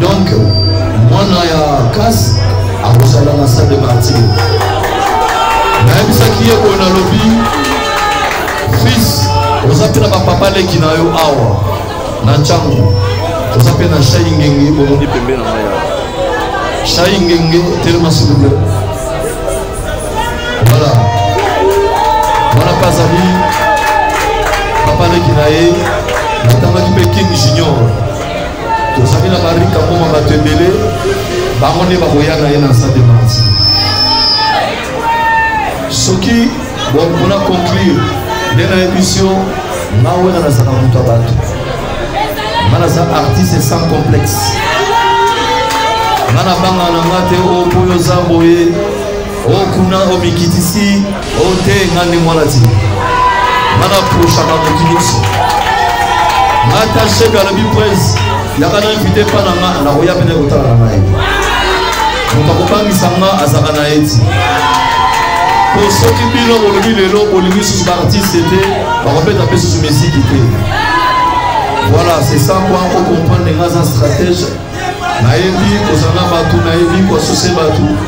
donc mwana ya kasi akozala na salle de martyr nayebisaki ye boye nalobi fils oza mpe na bapapa leki na yo awa na ntango oza mpe na shai ngenge bomoni pembe na ngai awa shai ngenge telema silivre Voilà. Voilà Pazali. Papa leki na ye natangaki mpe king junior tozali na barika moma bato ebele bango nde bakoya na ye na stade marti soki mpona conclure nde na émission nga wena nazala moto ya bato nga naza artiste sans complexe nga na banga na nga te oyo oh, mpo oyo oza boye okuna omikitisi ote nga nde mwana ti nga naprochaka motu nyonso ata chef alobi prese yaka na invite mpa na nga nakoya mpene kotalaka na ye moto akobangisa nga azalaka na ye ti po soki bino bolobi lelo bolingi susu baartiste te bakobeta mpe susu miziki te voilà c'est ça mpo akocomprendre nga aza stratège nayebi kozala bato nayebi kosose bato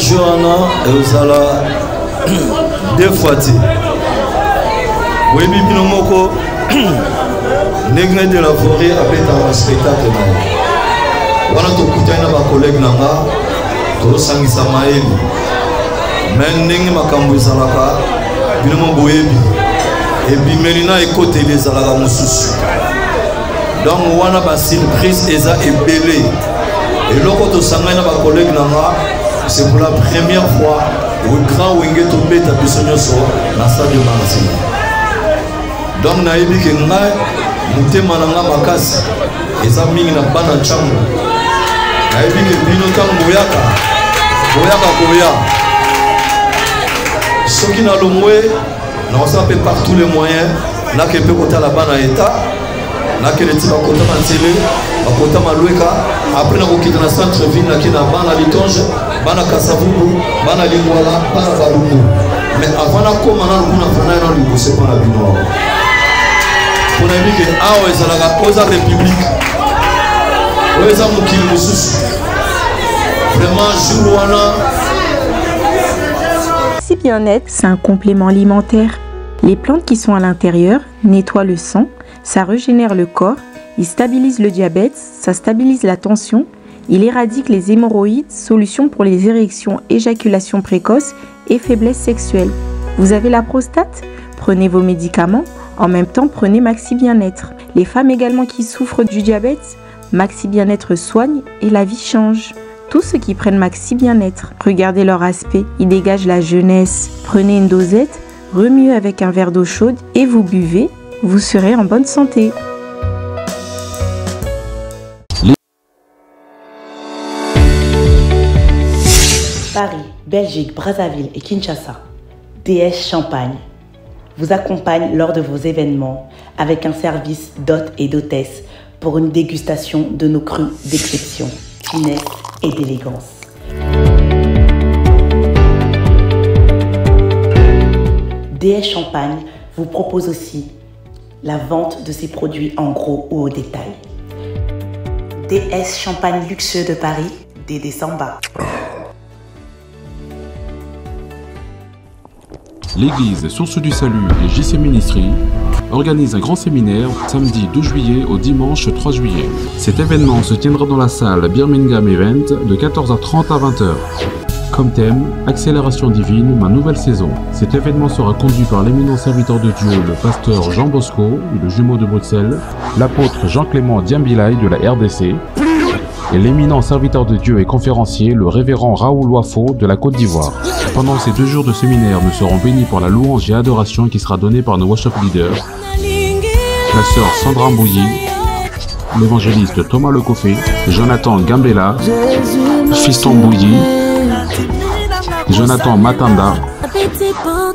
jour wana ekozala deux fois te boyebi bino moko negre de la forêt abetaka spectacle na ye wana tokutani na bacollègue na nga tozosangisa mayele me ndenge makambo ezalaka bino mo boyebi ebimeli na ekoteli ezalaka mosusu donc wana basurprise eza ebele eloko tosangani na bakolege na nga c'est pour la première fois grand wenge tobeta biso nyonso na stade marti donc nayebi ke ngai motema na ngai makasi eza mingi na bana ntango nayebi ke bino ntango boyaka boyaka koya soki nalongwe nakosala mpe par tous les moyens nake mpe kotala bana etat nakende ti bakota manzele bakota malweka apres nakokita na centre ville nakenda bana litonge bana kasavubu bana lingwala bana balungu mais avant nakoma nanu kuna fana nanu liboso mpo na bino awa mpo na yebi ke awa ezalaka oza république oyo eza mokili mosusu vraiment jour wana Si bien-être, c'est un complément alimentaire. Les plantes qui sont à l'intérieur nettoient le sang ça régénère le corps il stabilise le diabète ça stabilise la tension il éradique les hémorroïdes, solution pour les érections, éjaculation précoce et faiblesse sexuelle. Vous avez la prostate Prenez vos médicaments en même temps, prenez Maxi Bien-être. Les femmes également qui souffrent du diabète, Maxi Bien-être soigne et la vie change. Tous ceux qui prennent Maxi Bien-être, regardez leur aspect, ils dégagent la jeunesse. Prenez une dosette, remuez avec un verre d'eau chaude et vous buvez, vous serez en bonne santé. Paris, Belgique, Brazzaville et Kinshasa. DS Champagne vous accompagne lors de vos événements avec un service d'hôte et d'hôtesse pour une dégustation de nos crus d'exception, finesse et d'élégance. DS Champagne vous propose aussi la vente de ses produits en gros ou au détail. DS Champagne luxueux de Paris, DD décembre. l'église Source du Salut et JC Ministry organise un grand séminaire samedi 12 juillet au dimanche 3 juillet. Cet événement se tiendra dans la salle Birmingham Event de 14h30 à 20h. Comme thème, Accélération divine, ma nouvelle saison. Cet événement sera conduit par l'éminent serviteur de Dieu, le pasteur Jean Bosco, le jumeau de Bruxelles, l'apôtre Jean-Clément Diambilay de la RDC, et l'éminent serviteur de Dieu et conférencier, le révérend Raoul Wafo de la Côte d'Ivoire. Pendant ces deux jours de séminaire, nous serons bénis pour la louange et adoration qui sera donnée par nos workshop leaders, la sœur Sandra Mbouyi, l'évangéliste Thomas Lecoffé, Jonathan Gambela, Fiston Mbouyi, Jonathan Matanda,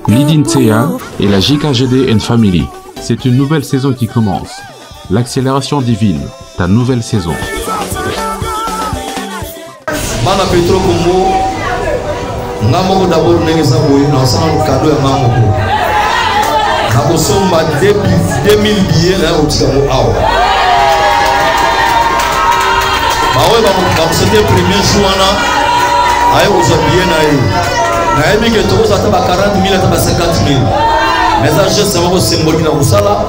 Lidin Tseya et la JKGD and Family. C'est une nouvelle saison qui commence. L'accélération divine, ta nouvelle saison. Mana Petro Congo, nga moko d'abord ndenge eza boye na osala mokado ya nga moko nakosomba 2000 billet na yakotisa ngo awa baoyo bakosete premier jour wana aye kozwa billet na ye nayebi ke tokozwa ata ba 40 000 ata ba 50 000 mais eza geste moko symbolique na kosala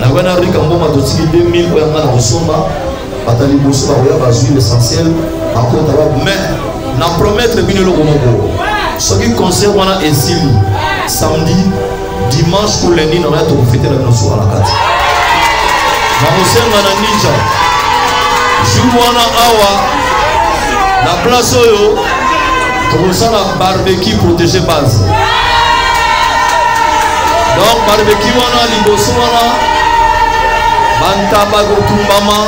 na wana rika mboma totiki 2000 oyo anga na kosomba bata liboso bakoya bazwi l'essentiel bakota ba mais na promettre bino eloko moko soki concert wana esili samedi dimanche ou lundi na wana tokofete na bino suka na kati nakosenga na ninja jour wana awa na place oyo tokosala barbecue protege base donc barbecue wana liboso wana bantaba kotumbama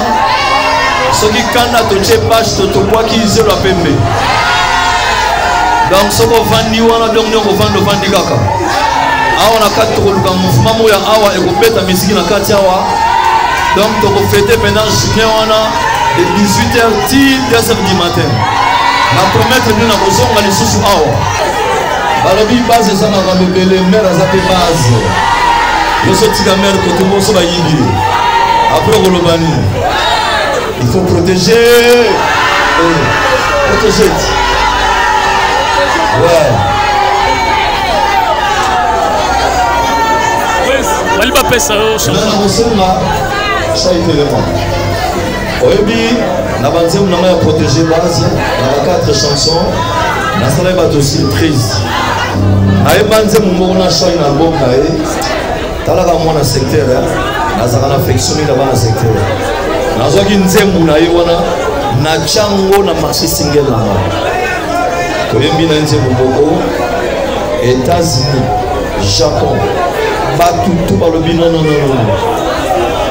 soki kanda totie bashe to tobwaki zelo ya pembe donc soki ovandi wana donc nde okovanda ovandi kaka awa na kati tokoluka mouvement moko ya awa ekobeta misiki na kati awa donc tokofete mpena julien wana de 18 heures ti 2 heures du matin na promettre bino na kozonga lisusu awa balobi base eza makambo ebele mare aza mpe base yoso tika mare kote moso bayibi apres okoloba nini il faut protéger eh, protéger ti ouais bali bapesa yo change nakosenga saitelema oyebi na banzembo na ngai ya protege base na ba 4 chanson nasalaki bato surprise nayeba nzembo moko na shoi na album na ye talaka mwana secteur nazalaka na affection mingi na bana secteur nazwaki nzembo na ye wana na tyango na marché singel na nga toyembi na ye nzembo moko états-unis japon bato tu balobi nonononono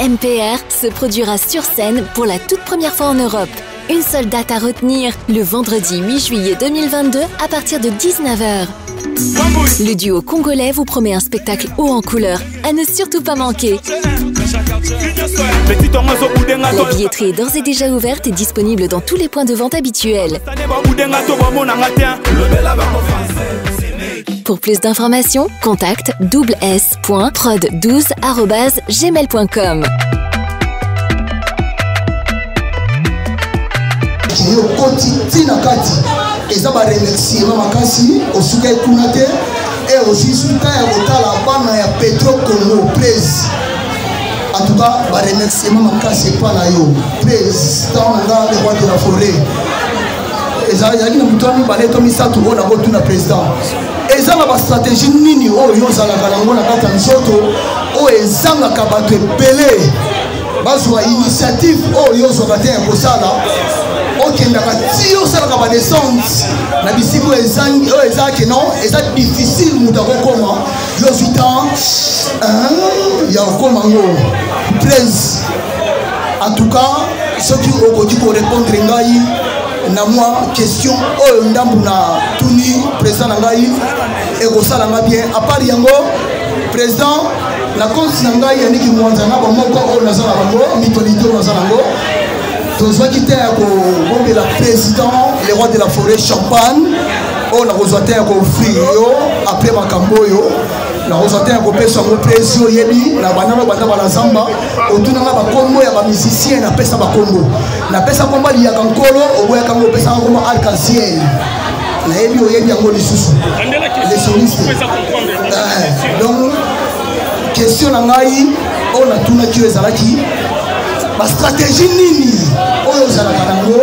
MPR se produira sur scène pour la toute première fois en Europe une seule date à retenir, le vendredi 8 juillet 2022 à partir de 19h. Le duo congolais vous promet un spectacle haut en couleur, à ne surtout pas manquer. La billetterie est d'ores et déjà ouverte et disponible dans tous les points de vente habituels. Pour plus d'informations, contacte www.prod12@gmail.com yokoti ntina kati eza baremerciema makasi osukaki kuna te e ozwi suta ya kotala bana ya petro congo prese en tout cas baremerciema makasi epa na yo prese ntango na nga le roi de la forêt ezalaki na moto ya mibale to misato oyo nakotuna président eza na bastratégie nini oyo yo ozalaka nango na kati ya nzoto oyo ezangaka bato ebele bazwa initiative oyo yo ozwaka te ya kosala okendaka ti osalaka badescente na bisika oyo eza ke non eza difficile moto akokoma yo ozwi temps ya okoma ngo plaise en tout cas soki okoki korépondre ngai na mwa question oyo ndambu na tuni président na ngai ekosala ngai bien apart yango président na konti na ngai yaniki mwanza na bamoko oyo naza na bango mitolite oyo naza nango tozwaki te ya kobombela président le roi de la forêt champagne oyo nakozwa te ya koofrir yo apres makambo oyo nakozwa te ya kopesa yango presi oyebi na bana babanda bana zamba otuna nga bakombo ya bamusicien napesa bakombo napesa kombo aliyaka nkolo oboyaka ngo opesaka kombo arc-en-ciel nayebi oyebi yango lisusu les solistes eh, donc question na ngai oyo natunaki oyo ezalaki bastratégie nini oyo ozalaka nango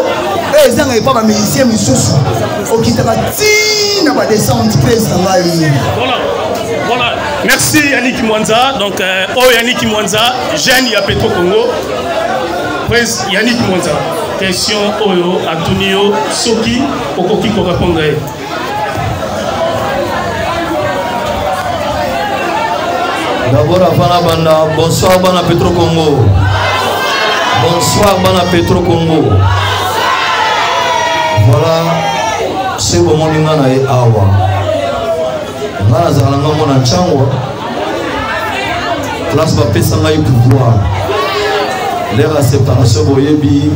oyo ezanga epa bamusicien misusu okitaka ti na badescente pres na ngai Merci Yannick Mwanza. Donc, euh, oh Yannick Mwanza, jeune ya Petro Congo. Prince Yannick Mwanza. Question Oyo Antonio Soki Okoki ko répondre. D'abord, Afana Banda, bonsoir Bana Petro Congo. Bonsoir Bana Petro Congo. Voilà, c'est bon, mon awa. nga nazala na ngai mwana ncango place bapesa ngai pouvoir lere ya séparation boyebi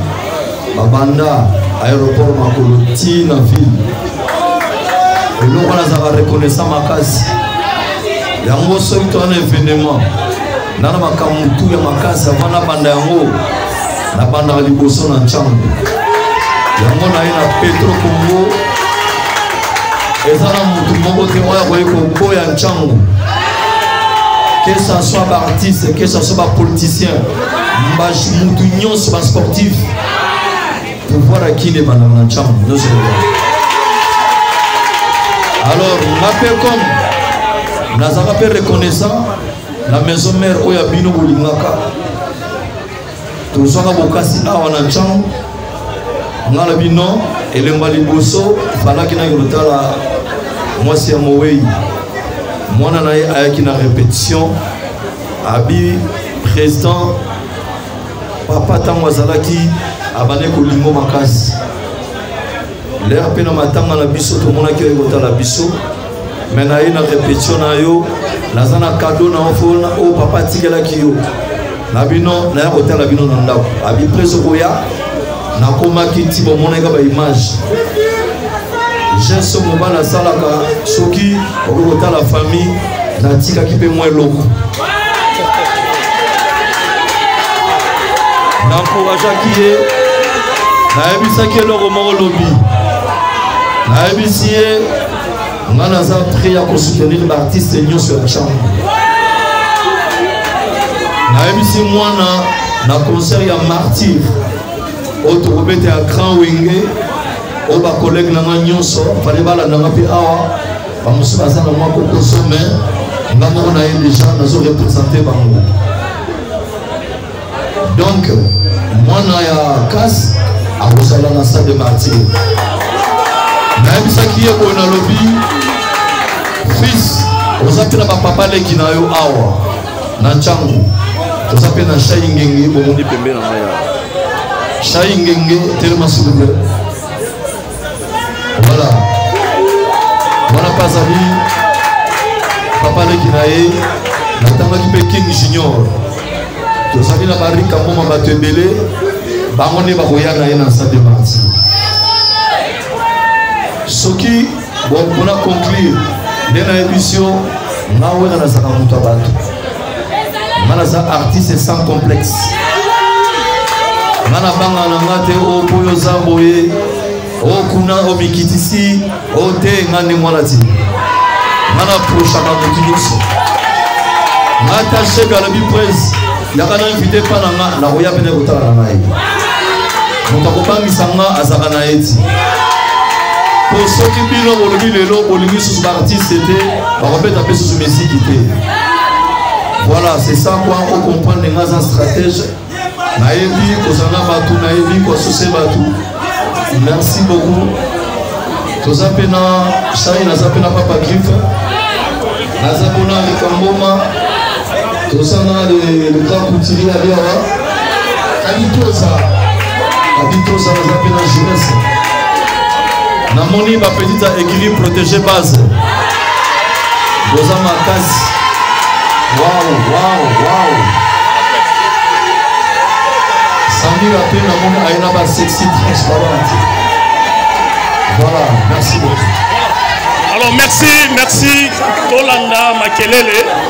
babanda aéroport makolo ti na ville eloko wana azalaka reconnaissant makasi yango soki toza na événement nana makambo motu ya makasi avant nabanda yango nabandaka liboso na ntango yango naye na petro congo eza na motu moko te oyo akoki koboya ntango que ça soit baartiste que ça soit bapoliticien motu nyonso basportif pouvoir akini ebandaka na ntango nyonso alors nga mpe comme nazalaka mpe reconnaissant la maison mère oyo ya bino bolingaka tozwaka bokasi awa na ntango ngai na bino elemba liboso falaki naki kotala mwasi ya mowei mwana na ye ayaki na repetition abi président papa ntango azalaki abandi kolingo makasi lere mpe na matanga na biso tomonaki oye kotala biso me naye na repetition na yo naza na kado na yo fo oyo papa atikelaki yo na bino naya kotala bino na ndako abi prese koya nakomaki ti bomonaka baimage geste mobali asalaka soki okoki kotala famille natikaki mpe mwa eloko nakourajaki ye nayebisaki eloko moko lobi nayebisi ye nga naza prêt ya kosoutenir baartiste nyonso ya chambre nayebisi mwana na concert ya martyr oyo tokobeta ya grand wenge oyo bacollègue na nga nyonso fale balanda nga mpe awa bamosusu baza na mwa kokoso mai nga moko na ye deja nazo represente bango donc mwana ya kasi akozala na stade de martyr nayebisaki ye boye nalobi fils oza mpe na bapapa leki na yo awa na ntango oza mpe na shai ngenge bomoni pembe na ngai awa shai ngenge telema silvre voilà wana mpe azali papa leki na ye natangaki mpe king junior tozali na barika moma bato ebele bango nde bakoya na ye na nsade marti soki bopona conclure nde na emission nga wena nazalaka moto ya bato nga naza artiste sans complexe nga nabanga na nga te o oh, mpo yo oza boye o oh, kuna omikitisi oh, o te nga nde mwana ti nga naprochaka motu nyonso nga ta cheke alobi prese yaka na invite mpa na nga nakoya mpene kotala na ngai moto akobangisa nga azalaka na ye ti mpo soki bino bolobi lelo bolingi susu baartiste te bakobeta mpe susu miziki te voilà c'est ça quoi ocomprendre nga aza stratège nayebi kozanga bato nayebi kosuse bato merci beaucoup toza mpe na shai naza mpe na papa griffe naza mpo na rikamboma tosana le grand couturier ya biawa kabitoza kabitoza naza mpe na jeunesse namoni bapetite ya écurie protégé base boza makasi wow wow wow samira mpe namoni aye na basexy transparente voilà merci beaucoup alors merci merci tolanda makelele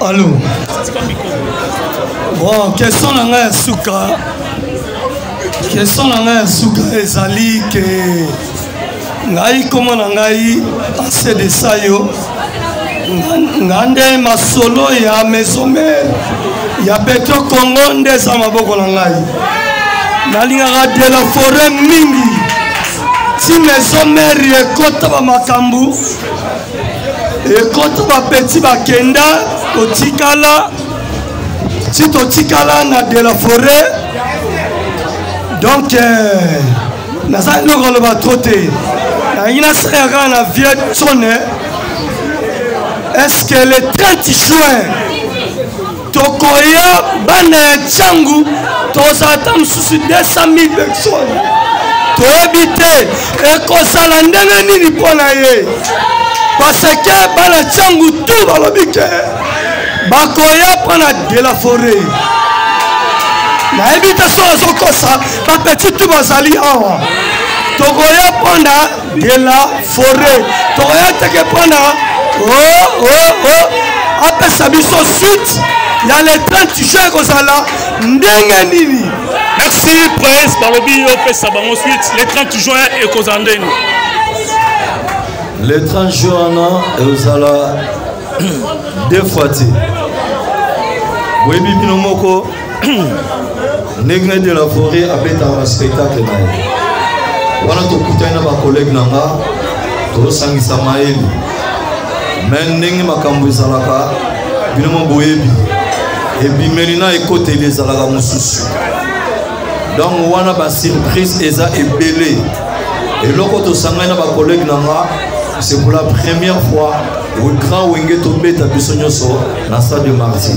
Allô Bon, question na ngai ya suka. Question na ngai ya suka ezali ke ngai koma na ngai ase de ça yo nga nde masolo ya maison mère ya petro congo nde eza maboko na ngai nalingaka de la foret mingi ti maison mère ekota bamakambo ekoto bapeti bakenda totikala ti totikala na de la forêt donc euh, naza eloko aloba tro te nalingi nasala kaka na vieux tsone est ce que le 30 juin tokoya bana ya ntango tozala ata mosusu 200 personne toyebi te ekozala ndenge nini mpo na ye paseke bana ntango tu balobi ke bakoya mpo na de la foret nayebi te soki azokosa bapetit tu bazali awa tokoya mpo na de la foret tokoya teke mpona o oh, o oh, o oh. apesa biso suite ya le 30 juin ekozala ndenge nini merci prince balobi opesa bango suite le 30 juin ekozala ndenge le 30 juin wana ekozala deux fois te boyebi bino moko negre de la forêt abetaka na spectacle na ye wana tokutani na bacollègue na nga tozosangisa mayele me ndenge makambo ezalaka bino mo boyebi ebimeli na ekoteli ezalaka mosusu donc wana basurprise eza ebele eloko tosangani na bacollègue na nga c'est pour la première fois grand wenge tobeta biso nyonso na stade de martyr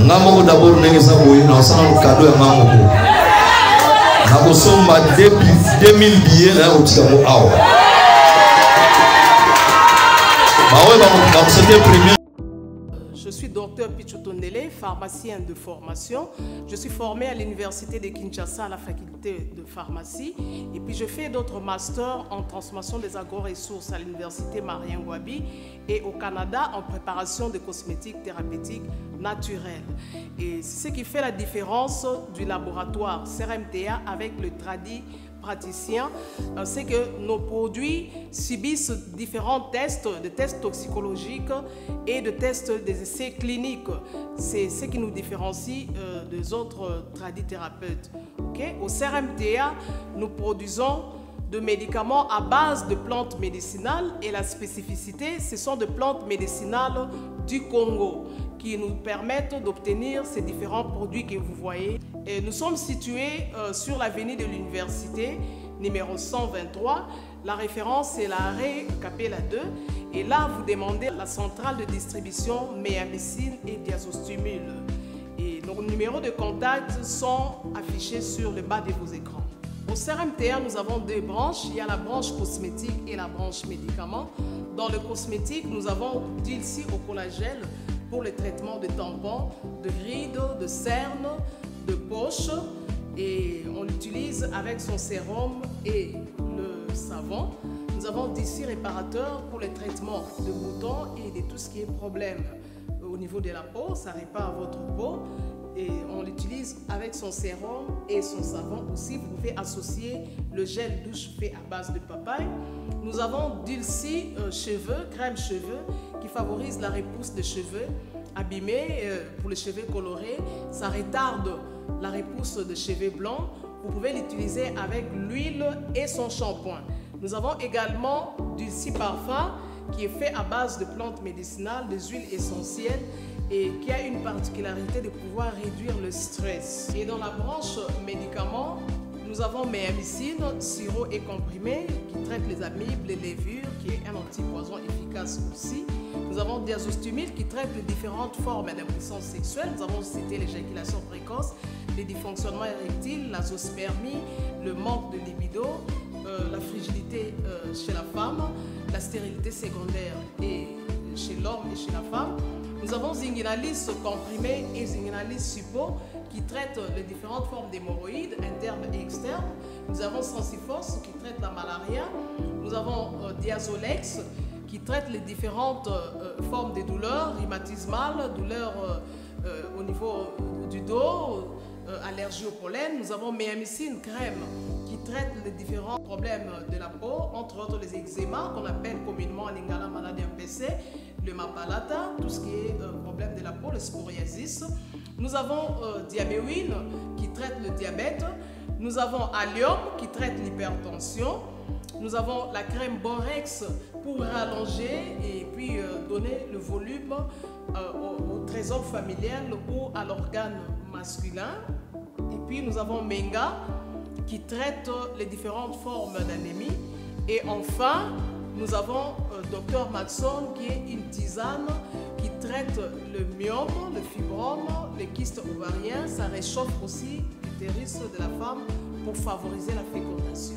nga moko dabord ndenge eza boye naosala kado ya nga moko nakosomba 2000 billet naya kotika ngo awa baoyo bakosete premier Je suis docteur Pichotondele, pharmacien de formation. Je suis formé à l'université de Kinshasa à la faculté de pharmacie. Et puis je fais d'autres masters en transformation des agro-ressources à l'université Marien Gwabi. et au Canada en préparation de cosmétiques thérapeutiques naturelles. Et c'est ce qui fait la différence du laboratoire CRMTA avec le tradit praticiens, euh, c'est que nos produits subissent différents tests, de tests toxicologiques et de tests des essais cliniques. C'est ce qui nous différencie euh, des autres euh, tradithérapeutes. Ok? Au CRMTA, nous produisons de médicaments à base de plantes médicinales et la spécificité, ce sont des plantes médicinales du Congo qui nous permettent d'obtenir ces différents produits que vous voyez nous sommes situés euh, sur l'avenue de l'université numéro 123. La référence est l'arrêt Capella 2. Et là, vous demandez la centrale de distribution méamicine et diazostimule. Et nos numéros de contact sont affichés sur le bas de vos écrans. Au CRMTR, nous avons deux branches. Il y a la branche cosmétique et la branche médicaments. Dans le cosmétique, nous avons Dilsi au collagène pour le traitement de tampons, de rides, de cernes, de poche et on l'utilise avec son sérum et le savon. Nous avons d'ici réparateur pour les traitements de boutons et de tout ce qui est problème au niveau de la peau. Ça répare votre peau et on l'utilise avec son sérum et son savon aussi. Vous pouvez associer le gel douche fait à base de papaye. Nous avons Dulci euh, cheveux, crème cheveux, qui favorise la repousse des cheveux abîmés euh, pour les cheveux colorés. Ça retarde la repousse de cheveux blancs, vous pouvez l'utiliser avec l'huile et son shampoing. Nous avons également du si parfum qui est fait à base de plantes médicinales, des huiles essentielles et qui a une particularité de pouvoir réduire le stress. Et dans la branche médicaments, nous avons Méamicine, sirop et comprimé qui traite les amibes, les levures, qui est un antipoison efficace aussi. Nous avons Diazostumide qui traite différentes formes d'impuissance sexuelle. Nous avons cité l'éjaculation précoce, les dysfonctionnements érectiles, la zoospermie, le manque de libido, euh, la fragilité euh, chez la femme, la stérilité secondaire et chez l'homme et chez la femme. Nous avons Zinginalis comprimé et Zinginalis suppo qui traitent les différentes formes d'hémorroïdes internes et externes. Nous avons Sensiforce qui traite la malaria. Nous avons euh, Diazolex qui traite les différentes formes de douleurs rhumatismales, douleurs au niveau du dos, euh, allergie au pollen, nous avons même ici une crème qui traite les différents problèmes de la peau, entre autres les eczémas qu'on appelle communément en lingala maladie MPC, le mapalata, tout ce qui est euh, problème de la peau, le sporiasis Nous avons euh, qui traite le diabète. Nous avons allium qui traite l'hypertension. Nous avons la crème borex pour rallonger et puis euh, donner le volume au trésor familial ou à l'organe masculin. Et puis nous avons Menga qui traite les différentes formes d'anémie. Et enfin, nous avons euh, Dr Maxon qui est une tisane qui traite le myome, le fibrome, les kystes ovariens. Ça réchauffe aussi l'utérus de la femme pour favoriser la fécondation.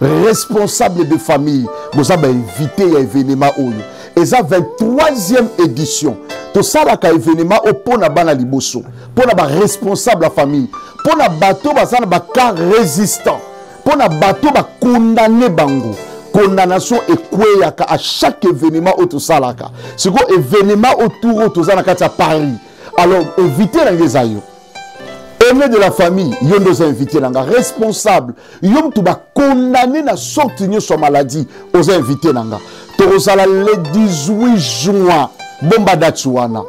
responsable de famille boza bainvite ya evenema oyo eza 23e édition tosalaka evenema oyo mpo na bana liboso mpo na baresponsable ya famille mpo na bato baza na bacas résistant mpo na bato bakondane bango condamnation ekweyaka à chaque événement oyo tosalaka sikoyo événement oyo tour oyo toza na kati ya paris alors évite na nge eza yo aîné de la famille yo nde oza invité na nga responsable yo motu bacondamne na sorte nyonso ya maladie oza invité na nga tokozala le 18 juin bomba dati wana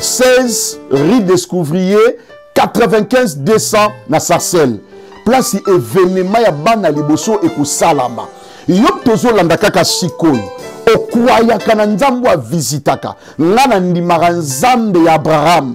16 rue des couvriers 95 200 na sarcelle place evenema ya bana liboso ekosalama yo tozolanda kaka sikoyo okwayaka na nzambe avisitaka nga na ndimaka nzambe ya abraham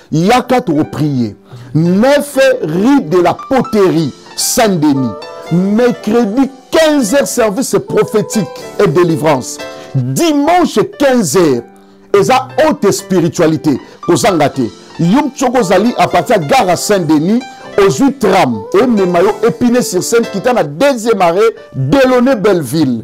yaka tokoprie 9 rue de la poterie saint denis mercredi 15 heures service prophétique et délivrance dimanche 15 heures eza haute spiritualité kozanga te yo mtoko ozali à partir ya gare ya saint denis ozwi tram emema yo epine sur scène kita na deuxième arrêt delone belleville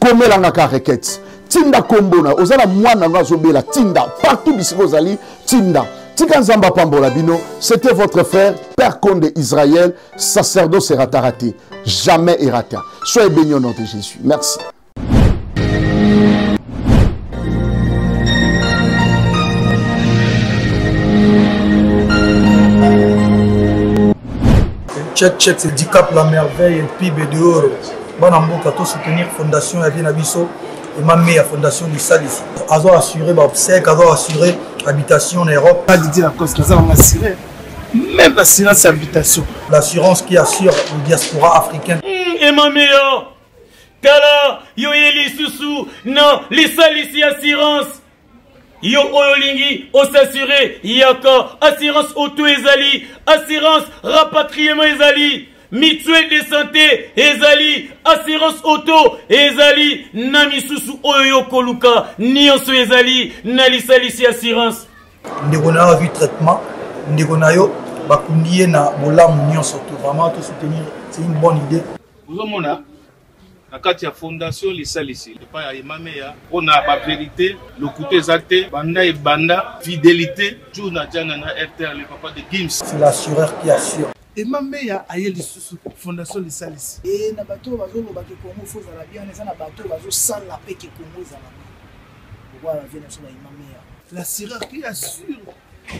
komela nga ka requete tinda kombo na oza na mwana yango azobela tinda partout bisika ozali tinda tika nzambe apambola bino c'était votre frère père conde israël sacerdoce eratara te jamais erata soyez béni au nom de jésus merci Check, check, c'est Dicap la merveille, PIB de Oro. bana mboka to soutenir fondation ya vie na biso emame ya fondation lisalisi azo assurer ba obsèque azo assurer habitation na europe adidi na cause naza banga assurer même l'assurance habitation l'assurance qui assure le diaspora africain mm, emame yo tala yo ye lisusu na lisalisi assurance yo oyo olingi osasure yaka assurance auto ezali assurance rapatriement ezali mutuelle de santé ezali assurance auto ezali na misusu oyo yo koluka nyonso ezali na lisalisi assurance ndeko na yo azwi traitement ndeko na yo bakundi ye na bolamu nyonso to vraiment to soutenir c'est une bonne idée ozomona na kati ya fondation lisalisi epai ya emameya mpo na baverite lokuta eza te banda ebanda fidelité jour na jana na rtr le papa de gims l'assureur qui assure emameya aye lisusu fondation lisalisi e na bato oyo bazoloba ke kongo fo ezala bien wana eza na bato oyo bazosala mpe ke kongo ezala bien okoa na vie na biso na emameya l'assureur qui assure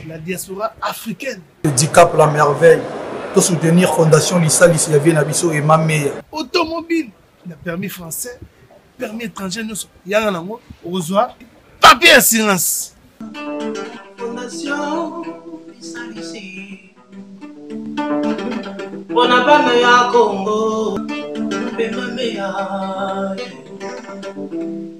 la diaspora africaine Dicap la merveille to soutenir fondation lisalisi ya vie na biso ema meya automobile na permis français permis étranger nyonso yanga nango okozwa papier assurance fondation lisalisi mpona bana ya kongo pema meya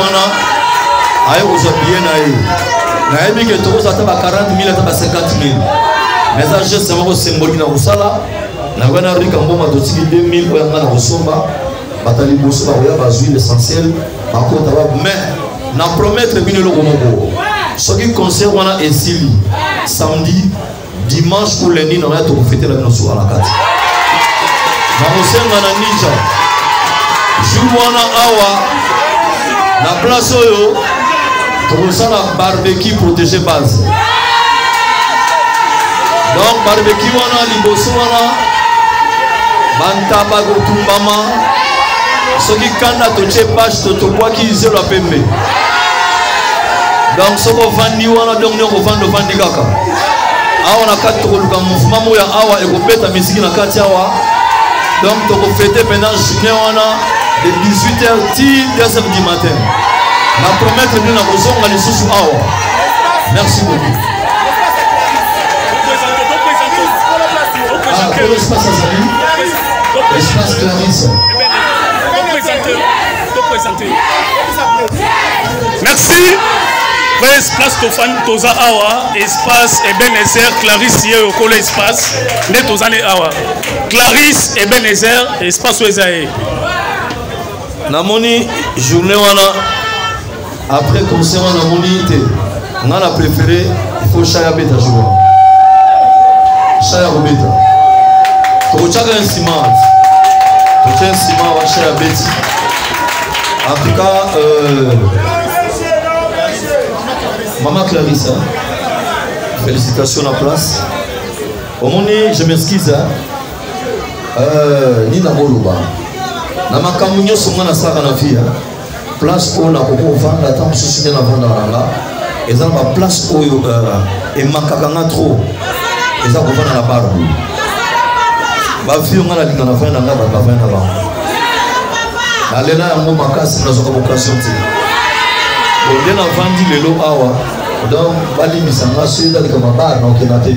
wana aye kozwa biye na ye nayebi ke tokozwa ata ba 40 000 ata ba 50 000 mais eza geste moko symbolique na kosala na wana rika mboma totiki 2000 oyo yanga na kosomba bata liboso bakoya bazwi l'essentiel bakota ba mais na promettre bino eloko moko soki concert wana esili samedi dimanche ou lundi na oya tokofetela bino suka na kati nakosenga na ninja jour wana awa na place oyo tokosala barbecue protégé base donc barbecue wana liboso wana bantaba kotumbama soki kanda totie bashe to tobwaki zelo ya pembe donc soki ovandi wana donc nde okovanda ovandi kaka awa na kati tokoluka mouvement moya awa ekobeta miziki na kati awa donc tokofete mpena journée wana de 18 heures ti 2 heures du matin na promettre bino na kozonga lisusu awa merci beaucoup ah, oyo espace azali espace clarisse merci prince place tofani toza awa espace ebenezer clarisse ye okola espace nde toza nde awa clarisse ebenezer espace oyo eza ye namoni journée wana Après concert wana namoni ye te nga na préféré faut shaya abeta jour shaya kobeta tokotyaka nsima totya nsima wa shaya abeti en tout cas euh, mama clarissa félicitations na place omoni je m'excuse hein? euh, nini nakoloba na makambo nyonso nga nasalaka na vie hein? place oyo nakoki kovanda ata mosusu nde navandaka na nga eza na baplace oyo euh, emakaka nga trop eza kovanda na bardo bavio nga nalinga navai na nga bato bavai na bango nalela yango makasi nazwaka bokasio te bonde navandi lelo awa donc balimbisa nga soki ezalika mabara na okenda te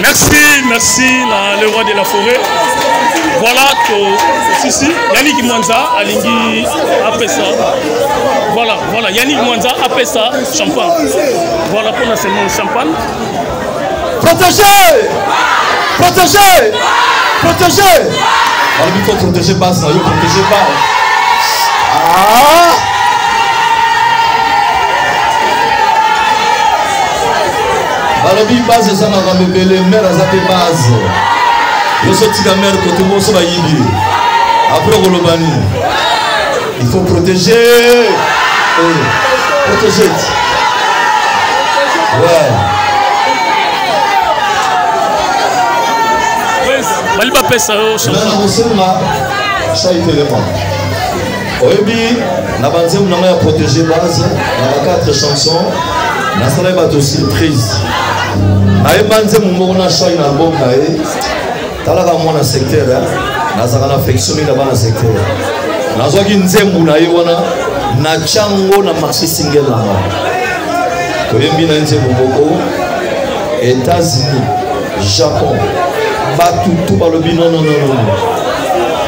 merci merci na le roi de la forêt voilà tosisi yaniki mwanza alingi apesa voilà voilà yaniki mwanza apesa champagne voilà mpona seulement champagne protégé protégé protégé alobi ko protégé base na yo protégé base ah! balobi base eza makambo ebele mere aza mpe base yoso tika mere kote boso bayibi ye apres okoloba nini il faut protege eh, protege ti ouais. bali bapesa yo change nakosenga sai telema oyebi na banzembo na ngai ya protege base na ba 4 chanson nasalaki bato surprise nayeba nzembo moko na shai na album na ye talaka mwana secteur nazalaka na affection mingi na bana secteur nazwaki nzembo na ye wana natya ngo na marché singel na nga toyembi na ye nzembo moko états-unis japon bato tu balobi nonononono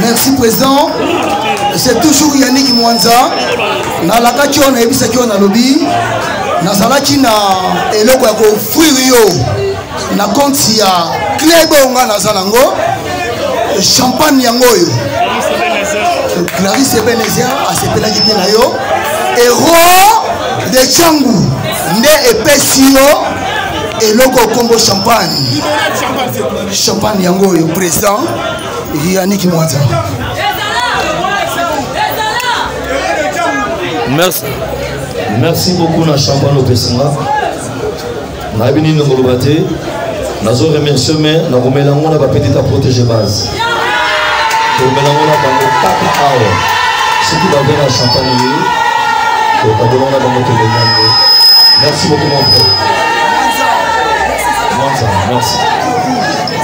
merci président c'est toujours yannick mwanza nalakaki oyo nayebisaki oyo nalobi nazalaki na eloko ya koofrire yo na konti ya club oyo ngai naza nango champagne yango oyo clarisse ebenezer asepelaki mpe na yo hero de changu nde epesi yo eloko okombo champagne champagne yango oyo président Yannick Mwanza. Merci. Merci beaucoup na chambre lopesinga. Na bini no kolobate. Nazo remercier mais na komela ngona ba petite à protéger base. Komela ngona ba kaka awa. Soki ba bena champagne yi. Ko ka bona ba moto de nyango. Merci beaucoup mon frère. Mwanza, merci.